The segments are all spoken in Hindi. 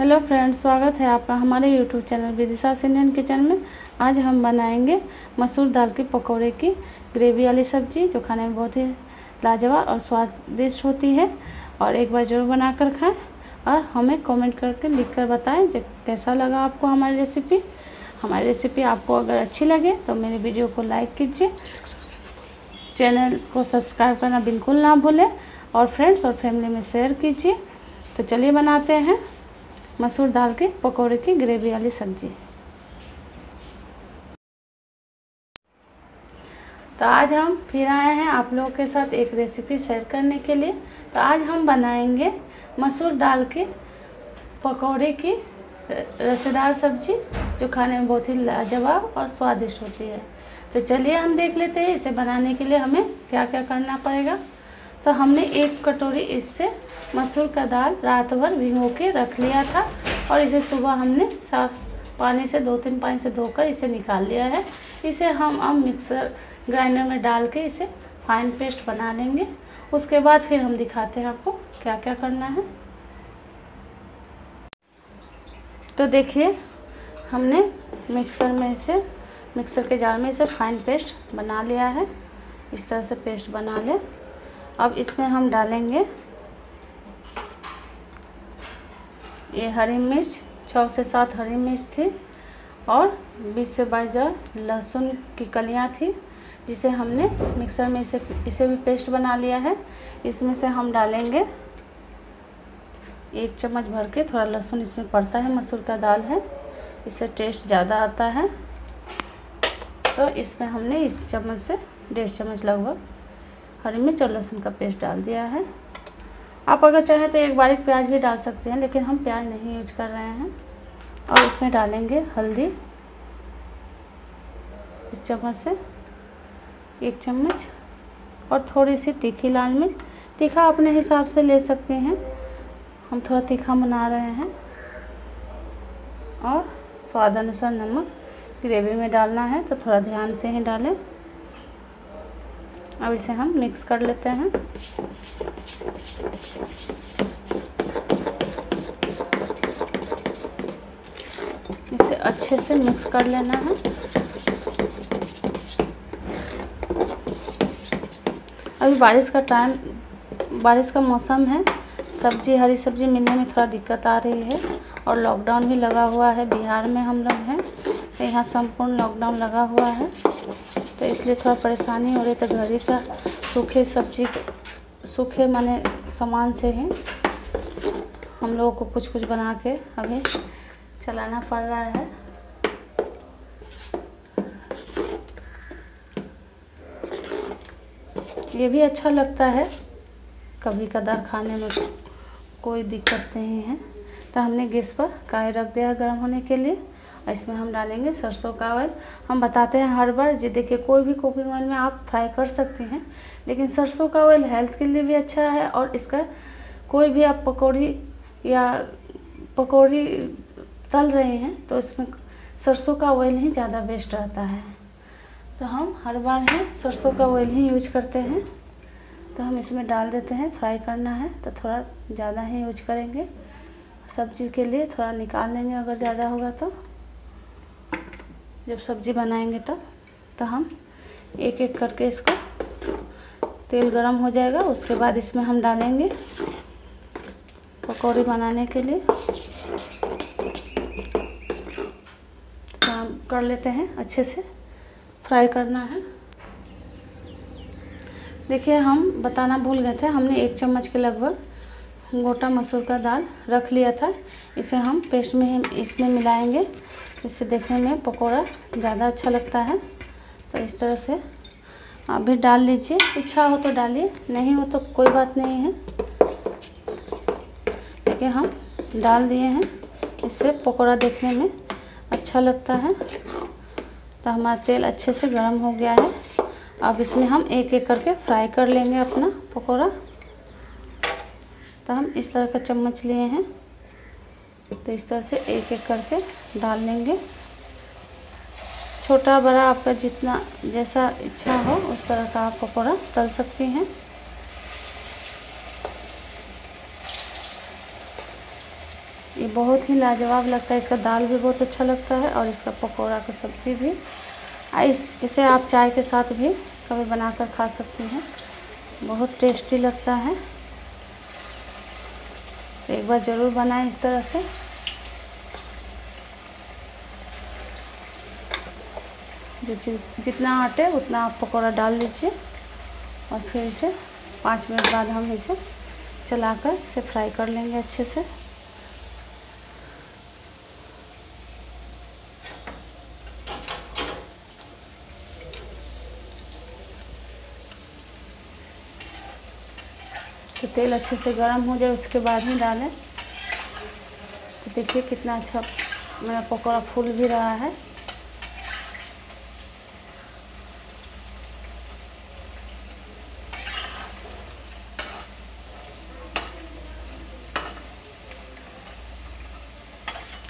हेलो फ्रेंड्स, स्वागत है आपका हमारे YouTube channel Vidisha Indian kitchen में। आज हम बनाएँगे मसूर दाल के पकौड़े की ग्रेवी वाली सब्ज़ी, जो खाने में बहुत ही लाजवाब और स्वादिष्ट होती है। और एक बार ज़रूर बना कर खाएँ और हमें कमेंट करके लिख कर बताएँ कैसा लगा आपको हमारी रेसिपी हमारी रेसिपी आपको अगर अच्छी लगे तो मेरे वीडियो को लाइक कीजिए। चैनल को सब्सक्राइब करना बिल्कुल ना भूलें और फ्रेंड्स और फैमिली में शेयर कीजिए। तो चलिए बनाते हैं। मसूर दाल के पकौड़े की ग्रेवी वाली सब्ज़ी। तो आज हम फिर आए हैं आप लोगों के साथ एक रेसिपी शेयर करने के लिए। तो आज हम बनाएँगे मसूर दाल के पकौड़े की रसेदार सब्ज़ी, जो खाने में बहुत ही लाजवाब और स्वादिष्ट होती है। तो चलिए हम देख लेते हैं इसे बनाने के लिए हमें क्या क्या करना पड़ेगा। तो हमने एक कटोरी इससे मसूर का दाल रात भर भिगो के रख लिया था और इसे सुबह हमने साफ़ पानी से दो तीन पानी से धोकर इसे निकाल लिया है। इसे हम अब मिक्सर ग्राइंडर में डाल के इसे फाइन पेस्ट बना लेंगे। उसके बाद फिर हम दिखाते हैं आपको क्या क्या करना है। तो देखिए, हमने मिक्सर में इसे, मिक्सर के जार में इसे फाइन पेस्ट बना लिया है। इस तरह से पेस्ट बना लें। अब इसमें हम डालेंगे ये हरी मिर्च छः से सात हरी मिर्च थी और बीस से बाईस हज़ार लहसुन की कलियाँ थी, जिसे हमने मिक्सर में इसे इसे भी पेस्ट बना लिया है। इसमें से हम डालेंगे एक चम्मच भर के, थोड़ा लहसुन इसमें पड़ता है, मसूर का दाल है, इससे टेस्ट ज़्यादा आता है। तो इसमें हमने इस चम्मच से डेढ़ चम्मच लगभग हरी मिर्च और लहसुन का पेस्ट डाल दिया है। आप अगर चाहें तो एक बारीक प्याज भी डाल सकते हैं, लेकिन हम प्याज नहीं यूज़ कर रहे हैं। और इसमें डालेंगे हल्दी इस चम्मच से, एक चम्मच, और थोड़ी सी तीखी लाल मिर्च। तीखा अपने हिसाब से ले सकते हैं। हम थोड़ा तीखा बना रहे हैं। और स्वाद अनुसार नमक ग्रेवी में डालना है तो थोड़ा ध्यान से ही डालें। अब इसे हम मिक्स कर लेते हैं। इसे अच्छे से मिक्स कर लेना है। अभी बारिश का टाइम बारिश का मौसम है। सब्ज़ी, हरी सब्ज़ी मिलने में थोड़ा दिक्कत आ रही है और लॉकडाउन भी लगा हुआ है। बिहार में हम लोग हैं, यहाँ संपूर्ण लॉकडाउन लगा हुआ है। तो इसलिए थोड़ा परेशानी हो रही तो घर ही का सूखे सब्ज़ी, सूखे माने सामान से ही हम लोगों को कुछ कुछ बना के अभी चलाना पड़ रहा है। ये भी अच्छा लगता है। कभी कदार खाने में कोई दिक्कत नहीं है। तो हमने गैस पर कढ़ाई रख दिया गर्म होने के लिए। इसमें हम डालेंगे सरसों का ऑयल। हम बताते हैं हर बार, जी देखिए, कोई भी कुकिंग ऑयल में आप फ्राई कर सकते हैं, लेकिन सरसों का ऑयल हेल्थ के लिए भी अच्छा है और इसका कोई भी आप पकौड़ी या पकौड़ी तल रहे हैं तो इसमें सरसों का ऑयल ही ज़्यादा बेस्ट रहता है। तो हम हर बार ही सरसों का ऑयल ही यूज़ करते हैं। तो हम इसमें डाल देते हैं फ्राई करना है तो थोड़ा ज़्यादा ही यूज़ करेंगे। सब्ज़ी के लिए थोड़ा निकाल लेंगे, अगर ज़्यादा होगा तो। जब सब्ज़ी बनाएँगे तब तो, तो हम एक एक करके इसको तेल गरम हो जाएगा। उसके बाद इसमें हम डालेंगे पकौड़ी बनाने के लिए। काम कर लेते हैं अच्छे से फ्राई करना है। देखिए हम बताना भूल गए थे हमने एक चम्मच के लगभग गोटा मसूर का दाल रख लिया था। इसे हम पेस्ट में इसमें मिलाएँगे। इससे देखने में पकौड़ा ज़्यादा अच्छा लगता है। तो इस तरह से आप भी डाल लीजिए। इच्छा हो तो डालिए, नहीं हो तो कोई बात नहीं है। देखिए, हम डाल दिए हैं। इससे पकौड़ा देखने में अच्छा लगता है। तो हमारा तेल अच्छे से गर्म हो गया है। अब इसमें हम एक एक करके फ्राई कर लेंगे अपना पकौड़ा। तो हम इस तरह का चम्मच लिए हैं। तो इस तरह से एक एक करके डाल लेंगे। छोटा बड़ा आपका जितना जैसा इच्छा हो, उस तरह का आप पकौड़ा तल सकती हैं। ये बहुत ही लाजवाब लगता है। इसका दाल भी बहुत अच्छा लगता है और इसका पकौड़ा का सब्ज़ी भी। इस, इसे आप चाय के साथ भी कभी बनाकर खा सकती हैं। बहुत टेस्टी लगता है। तो एक बार ज़रूर बनाएँ इस तरह से। जो जितना आटे उतना आप पकौड़ा डाल लीजिए। और फिर इसे पाँच मिनट बाद हम इसे चलाकर इसे फ्राई कर लेंगे अच्छे से। तो तेल अच्छे से गर्म हो जाए, उसके बाद ही डालें। तो देखिए कितना अच्छा मेरा पकौड़ा फूल भी रहा है।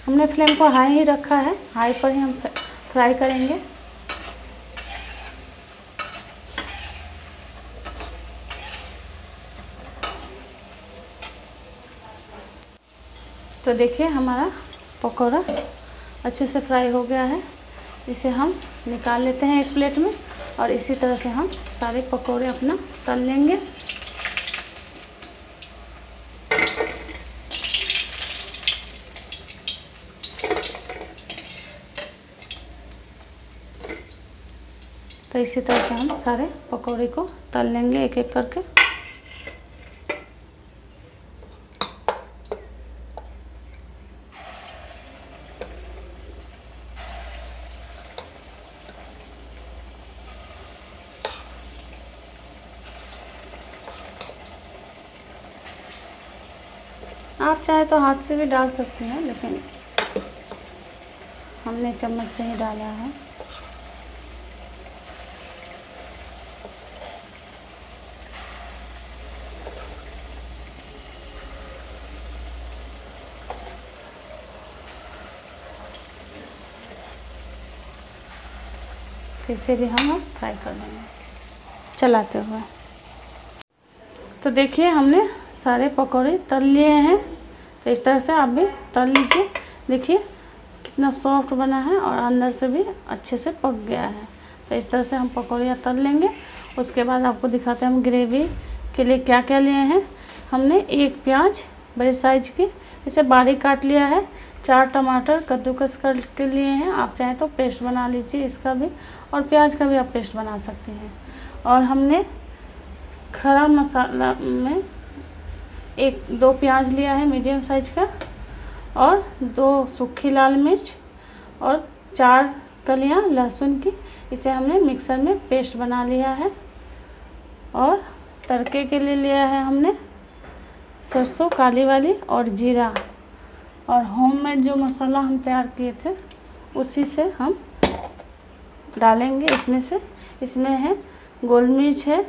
हमने फ्लेम को हाई ही रखा है, हाई पर ही हम फ्राई करेंगे। तो देखिए हमारा पकौड़ा अच्छे से फ्राई हो गया है। इसे हम निकाल लेते हैं एक प्लेट में और इसी तरह से हम सारे पकौड़े अपना तल लेंगे। तो इसी तरह से हम सारे पकौड़े को तल लेंगे एक एक करके। आप चाहे तो हाथ से भी डाल सकते हैं, लेकिन हमने चम्मच से ही डाला है। इसे भी हम फ्राई कर देंगे। चलाते हुए। तो देखिए हमने सारे पकौड़े तल लिए हैं। तो इस तरह से आप भी तल लीजिए। देखिए कितना सॉफ्ट बना है और अंदर से भी अच्छे से पक गया है। तो इस तरह से हम पकौड़ियाँ तल लेंगे। उसके बाद आपको दिखाते हैं हम ग्रेवी के लिए क्या क्या लिए हैं। हमने एक प्याज बड़े साइज़ की, इसे बारीक काट लिया है। चार टमाटर कद्दूकस करके लिए हैं। आप चाहें तो पेस्ट बना लीजिए इसका भी और प्याज का भी आप पेस्ट बना सकते हैं। और हमने खड़ा मसाला में एक, दो प्याज लिया है मीडियम साइज़ का और दो सूखी लाल मिर्च और चार कलियाँ लहसुन की। इसे हमने मिक्सर में पेस्ट बना लिया है और तड़के के लिए लिया है हमने सरसों, काली वाली और जीरा। और होममेड जो मसाला हम तैयार किए थे, उसी से हम डालेंगे। इसमें से, इसमें है गोल मिर्च है,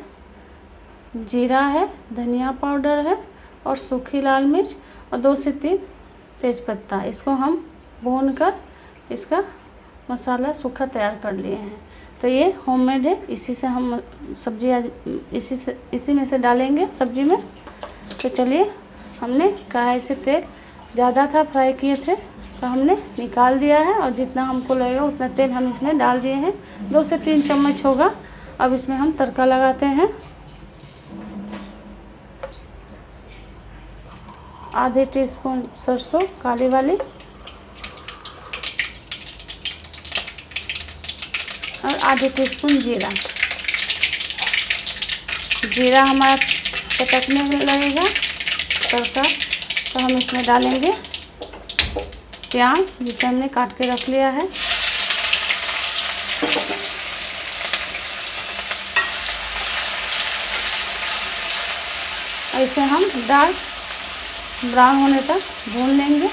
जीरा है, धनिया पाउडर है और सूखी लाल मिर्च और दो से तीन तेज़पत्ता इसको हम भून कर इसका मसाला सूखा तैयार कर लिए हैं। तो ये होममेड है। इसी से हम सब्ज़ी आज, इसी से, इसी में से डालेंगे सब्ज़ी में। तो चलिए, हमने कढ़ाई से तेल ज़्यादा था फ्राई किए थे तो हमने निकाल दिया है और जितना हमको लगेगा उतना तेल हम इसमें डाल दिए हैं। दो से तीन चम्मच होगा। अब इसमें हम तड़का लगाते हैं। आधे टीस्पून सरसों, काली वाली। और आधे टीस्पून जीरा। जीरा हमारा चटकने लगेगा, तड़का। तो हम इसमें डालेंगे प्याज, जिसे हमने काट के रख लिया है। ऐसे हम डार्क ब्राउन होने तक भून लेंगे।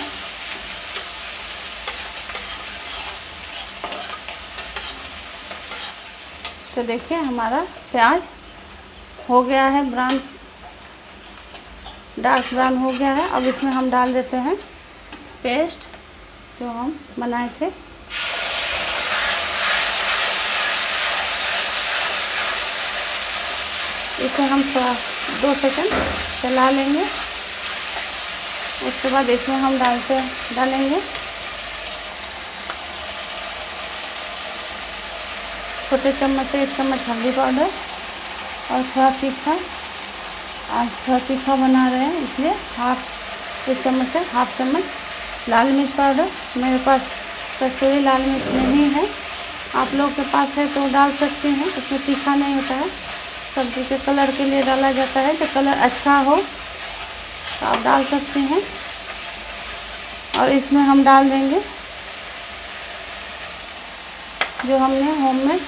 तो देखिए हमारा प्याज हो गया है ब्राउन, डार्क ब्राउन हो गया है। अब इसमें हम डाल देते हैं पेस्ट जो हम बनाए थे। इसे हम थोड़ा दो सेकंड चला लेंगे। उसके बाद इसमें हम डालते डालेंगे। छोटे चम्मच से एक चम्मच हल्दी पाउडर और थोड़ा तीखा, आज थोड़ा तीखा बना रहे हैं, इसलिए हाफ़ एक चम्मच से हाफ़ चम्मच लाल मिर्च पाउडर। मेरे पास कस्तूरी लाल मिर्च नहीं है। आप लोग के पास है तो डाल सकते हैं उसमें तीखा नहीं होता है। सब्ज़ी के कलर के लिए डाला जाता है तो कलर अच्छा हो तो आप डाल सकते हैं। और इसमें हम डाल देंगे जो हमने होममेड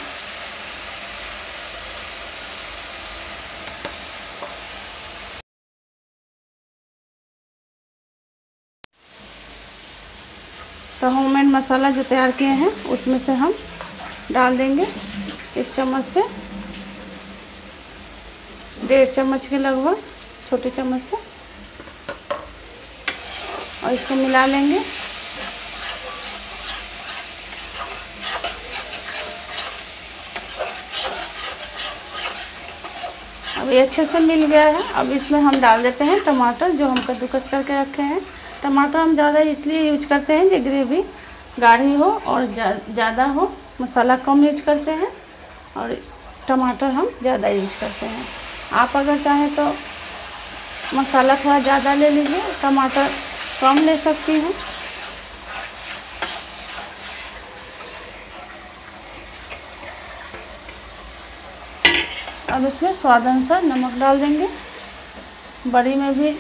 तो होममेड मसाला जो तैयार किए हैं, उसमें से हम डाल देंगे इस चम्मच से। डेढ़ चम्मच के लगभग, छोटे चम्मच से। और इसको मिला लेंगे। अब ये अच्छे से मिल गया है। अब इसमें हम डाल देते हैं टमाटर, जो हम कद्दूकस करके रखे हैं। टमाटर हम ज़्यादा इसलिए यूज़ करते हैं जो ग्रेवी गाढ़ी हो और ज़्यादा हो, मसाला कम यूज़ करते हैं और टमाटर हम ज़्यादा यूज़ करते हैं। आप अगर चाहें तो मसाला थोड़ा ज़्यादा ले लीजिए, टमाटर कम ले सकती हूँ। अब इसमें स्वाद अनुसार नमक डाल देंगे। बड़ी में भी,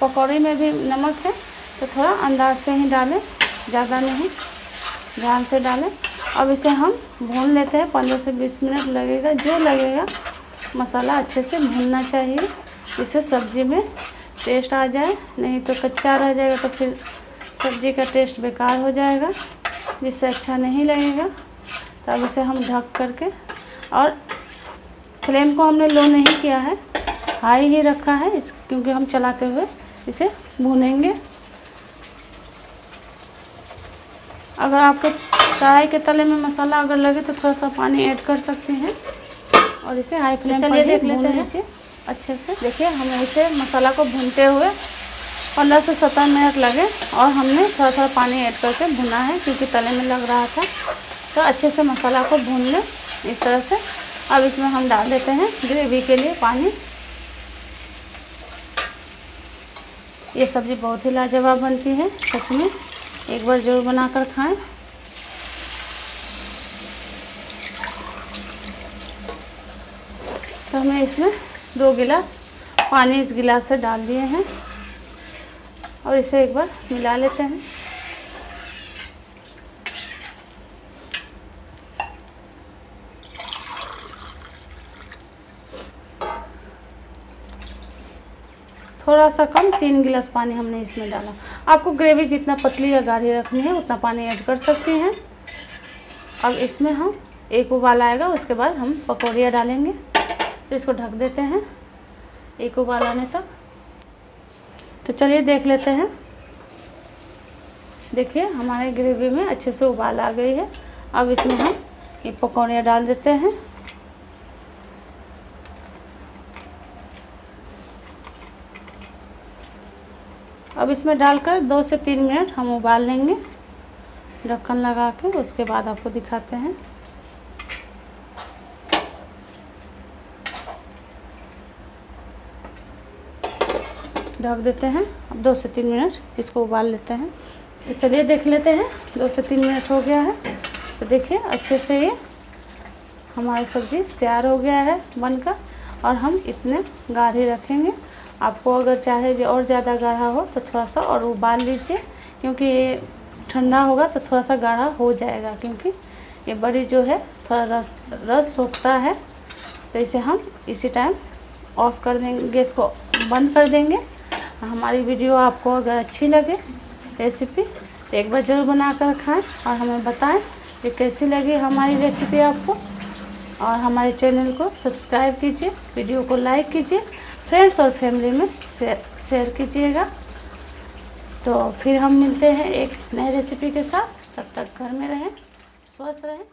पकौड़ी में भी नमक है तो थोड़ा अंदाज से ही डालें, ज़्यादा नहीं, ध्यान से डालें। अब इसे हम भून लेते हैं, पंद्रह से बीस मिनट लगेगा, जो लगेगा मसाला अच्छे से भूनना चाहिए। इसे सब्ज़ी में टेस्ट आ जाए नहीं तो कच्चा रह जाएगा तो फिर सब्ज़ी का टेस्ट बेकार हो जाएगा जिससे अच्छा नहीं लगेगा। तो अब इसे हम ढक करके और फ्लेम को हमने लो नहीं किया है हाई ही रखा है इस क्योंकि हम चलाते हुए इसे भूनेंगे। अगर आपको कढ़ाई के तले में मसाला अगर लगे तो थोड़ा सा पानी ऐड कर सकते हैं और इसे हाई फ्लेम पर देख लेते हैं। अच्छे से। देखिए, हमें इसे मसाला को भूनते हुए पंद्रह से सत्रह मिनट लगे और हमने थोड़ा थोड़ा पानी ऐड करके भुना है क्योंकि तले में लग रहा था। तो अच्छे से मसाला को भून लें इस तरह से। अब इसमें हम डाल देते हैं ग्रेवी के लिए पानी। ये सब्ज़ी बहुत ही लाजवाब बनती है, सच में। एक बार ज़रूर बनाकर खाएँ। तो हमें इसमें दो गिलास पानी इस गिलास से डाल दिए हैं और इसे एक बार मिला लेते हैं। थोड़ा सा कम, तीन गिलास पानी हमने इसमें डाला। आपको ग्रेवी जितना पतली या गाढ़ी रखनी है, उतना पानी ऐड कर सकती हैं। अब इसमें हम एक उबाल आएगा, उसके बाद हम पकौड़िया डालेंगे। तो इसको ढक देते हैं, एक उबाल आने तक। तो चलिए देख लेते हैं। देखिए, हमारे ग्रेवी में अच्छे से उबाल आ गई है। अब इसमें हम ये पकौड़िया डाल देते हैं। अब इसमें डालकर दो से तीन मिनट हम उबाल लेंगे। ढक्कन लगा के, उसके बाद आपको दिखाते हैं। ढक देते हैं। अब दो से तीन मिनट इसको उबाल लेते हैं। तो चलिए देख लेते हैं। दो से तीन मिनट हो गया है। तो देखिए, अच्छे से ये हमारी सब्ज़ी तैयार हो गया है बनकर। और हम इतने गाढ़ी रखेंगे। आपको अगर चाहे और ज़्यादा गाढ़ा हो तो थोड़ा सा और उबाल लीजिए। क्योंकि ये ठंडा होगा तो थोड़ा सा गाढ़ा हो जाएगा। क्योंकि ये बड़ी जो है, थोड़ा रस रस सोखता है। तो इसे हम इसी टाइम ऑफ़ कर देंगे। गैस को बंद कर देंगे। हमारी वीडियो आपको अगर अच्छी लगे रेसिपी तो एक बार ज़रूर बना कर खाएँ और हमें बताएँ कि कैसी लगी हमारी रेसिपी आपको। और हमारे चैनल को सब्सक्राइब कीजिए, वीडियो को लाइक कीजिए फ्रेंड्स और फैमिली में शेयर शेयर कीजिएगा। तो फिर हम मिलते हैं एक नए रेसिपी के साथ। तब तक घर में रहें, स्वस्थ रहें।